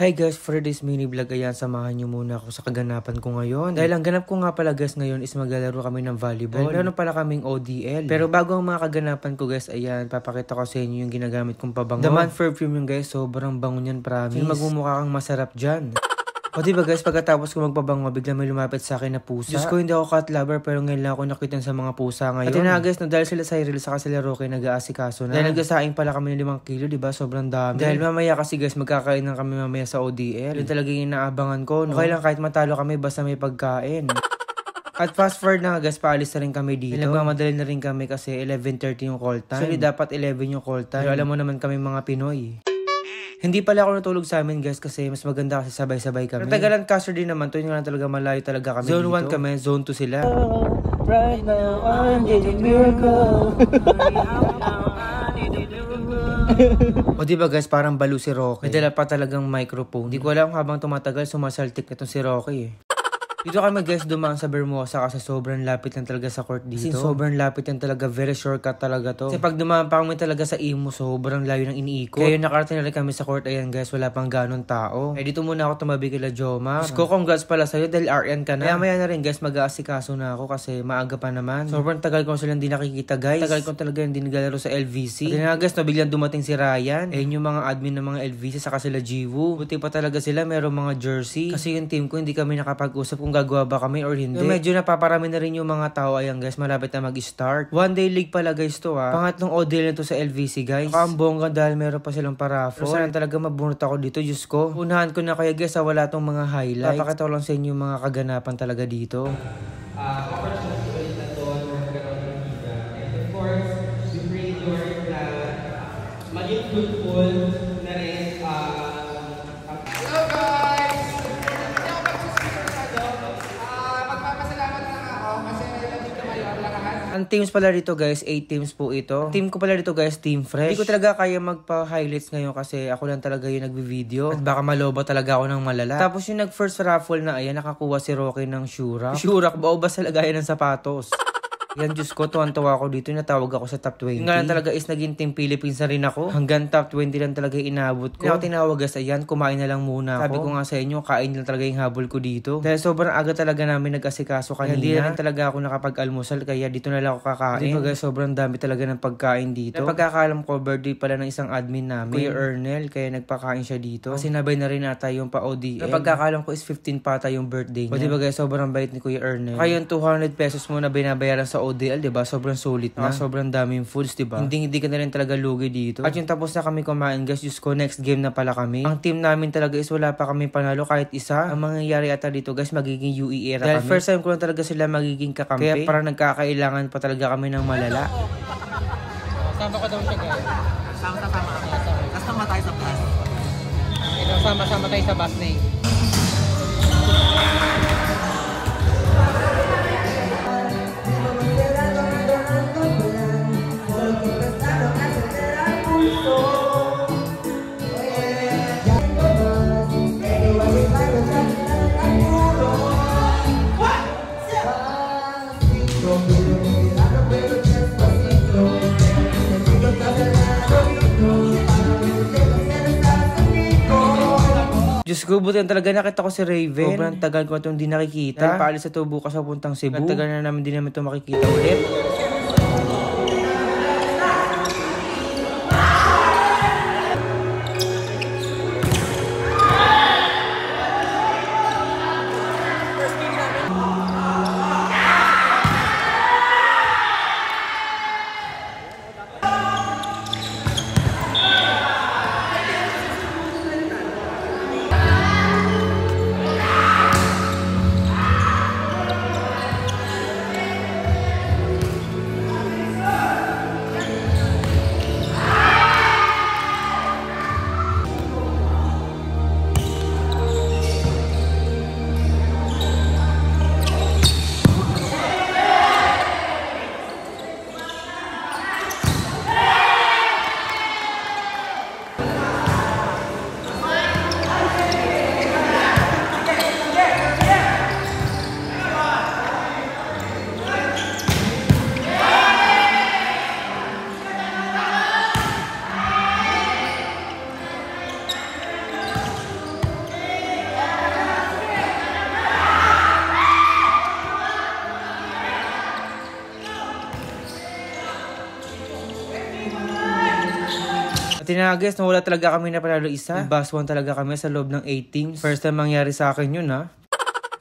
Hi guys, for this mini vlog ayan, samahan niyo muna ako sa kaganapan ko ngayon. Dahil ang ganap ko nga pala guys ngayon is maglalaro kami ng volleyball. Dahil meron pala kaming ODL. Pero bago ang mga kaganapan ko guys, ayan, papakita ko sa inyo yung ginagamit kong pabango. The Man Perfume yung guys, sobrang bango niyan promise. Yung magmumukha kang masarap dyan. O diba guys, pagkatapos ko magpabango, bigla may lumapit sa akin na pusa. Diyos ko, hindi ako cat lover, pero ngayon lang ako nakita sa mga pusa ngayon. At yun na guys, no, dahil sila Cyril, saka sila Roque, nag-aasikaso na. Dahil nagsasaing pala kami ng 5 kilo, diba? Sobrang dami. Dahil mamaya kasi guys, magkakain ng kami mamaya sa ODL. Yun talaga yung inaabangan ko, no? Okay lang kahit matalo kami, basta may pagkain. At fast forward na nga guys, paalis na rin kami dito. Nagmamadali na rin kami kasi 11.30 yung call time. Actually, dapat 11 yung call time. Pero alam mo naman kami mga Pinoy. Hindi pala ako natulog sa amin guys kasi mas maganda kasi sabay-sabay kami. Natagalan caster din naman, tuwing nga talaga malayo talaga kami Zone dito. 1 kami, zone 2 sila. Right now, I'm getting miracle. o diba guys, parang balo si Rocky. May dala pa talagang microphone. Hindi ko alam habang tumatagal, sumasaltik itong si Rocky eh. Dito kami guys dumaan sa Bermosa kasi sobrang lapit lang talaga sa court dito. Kasi sobrang lapit lang talaga, very shortcut talaga to. Kasi pag dumaan pa kami talaga sa Imo, sobrang layo ng iniikot. Kaya nakarating na rin kami sa court, ayan guys, wala pang ganong tao. Eh dito muna ako tumabi kila Joma. Mas ko, congrats pala sa'yo dahil RN ka na. Kaya maya na rin guys, mag-aasikaso na ako kasi maaga pa naman. Sobrang tagal ko silang hindi nakikita guys. Tagal ko talaga hindi naglalaro sa LVC. At na guys, no, biglang dumating si Ryan. Eh yung mga admin ng mga LVC saka sila Jivu. Buti pa talaga sila, merong mga jersey. Kasi yung team ko hindi kami nakapag-usap kung gagawa ba kami or hindi. Yung medyo napaparami na rin yung mga tao. Ayan guys, malapit na mag-start. One day league pala guys to ha. Pangatlong ODL na to sa LVC guys. Saka ang bongga dahil meron pa silang paraffol. Pero sana talaga mabunot ako dito, Diyos ko. Unahan ko na kaya guys ha, wala tong mga highlights. Papakita ko lang sa inyo yung mga kaganapan talaga dito. Uh, opportunity ulit ang teams pala dito guys, 8 teams po ito. Team ko pala dito guys, Team Fresh. Hindi ko talaga kaya magpa-highlights ngayon kasi ako lang talaga yung nagbi-video. At baka maloba talaga ako ng malala. Tapos yung nag-first raffle na ayan, nakakuha si Rocky ng Shurak. Shurak ba o ba sa lagayan ng sapatos? Yan, Diyos ko, tuwan-tuwa ako dito. Natawag ako sa top 20. Yung nga lang talaga is naging Team Philippines na rin ako. Hanggang top 20 lang talaga inabot ko. Kaya ako tinawag guys, ayan, kumain na lang muna ako. Sabi ko nga sa inyo, kain lang talaga yung habol ko dito. Dahil sobrang aga talaga namin nag-asikaso kanina. Hindi na rin talaga ako nakapag-almusal, kaya dito na lang ako kakain. Dito guys, sobrang dami talaga ng pagkain dito. Pagkakalam ko, birthday pala ng isang admin namin, Kuya Ernel, kaya nagpakain siya dito. Kasi nabay na rin ata yung pa-ODM. Pagkakalam ko is 15 pata yung birthday niya. O diba guys, sobrang bait ni Kuya Ernel. Kaya yung 200 pesos mo na binabayaran sa ODL, 'di ba? Sobrang sulit na. sobrang daming foods, 'di ba? Hindi hindi ka na rin talaga lugi dito. At yung tapos na kami kumain, guys, just ko next game na pala kami. Ang team namin talaga is wala pa kami panalo kahit isa. Ang mangyayari ata dito, guys, magiging UE era Dahil kami. first time ko lang talaga sila magiging kakampi. Kaya parang nagkakailangan pa talaga kami ng malala. Sama ko daw siya guys. Sama-sama kami. Kasama tayo sa. Ito, sama-sama tayo sa bus na eh. Diyos ko, buti talaga nakita ko si Raven. Sobrang tagal ko itong di nakikita. Dahil paalis sa to bukas sa puntang Cebu. Ang tagal na namin di namin ito makikita ulit. At yun na guys, nawala talaga kami na panalo isa. Bus 1 talaga kami sa loob ng 8 teams. First time mangyari sa akin yun ha.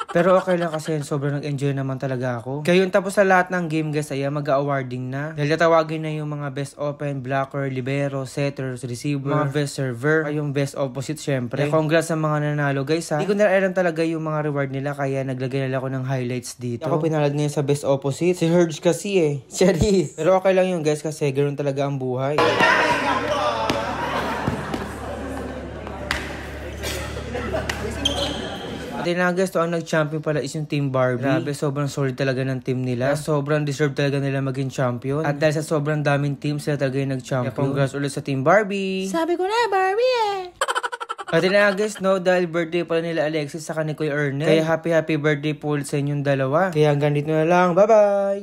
Pero okay lang kasi sobrang nag-enjoy naman talaga ako. Kaya yun tapos sa lahat ng game guys ay mag-awarding na. Dahil tatawagin na yung mga best open, blocker, libero, setters, receiver, mga best server, ay yung best opposite syempre. Kaya congrats sa mga nanalo guys ha. Hindi ko na alam talaga yung mga reward nila kaya naglagay nila ako ng highlights dito. Ako pinalad ngayon sa best opposite. Si Herge kasi eh. Charis. Pero okay lang yun guys kasi ganoon talaga ang buhay. At yun na guys, to ang nag-champion pala is yung Team Barbie. Grabe, sobrang solid talaga ng team nila. Sobrang deserve talaga nila maging champion. At dahil sa sobrang daming team, sila talaga yung nag-champion. Kaya congrats ulit sa Team Barbie. Sabi ko na, Barbie eh. At yun na guys, no, dahil birthday pala nila Alexis sa ni Kuya Ernest. Kaya happy happy birthday po ulit sa inyong dalawa. Kaya hanggang dito na lang. Bye-bye!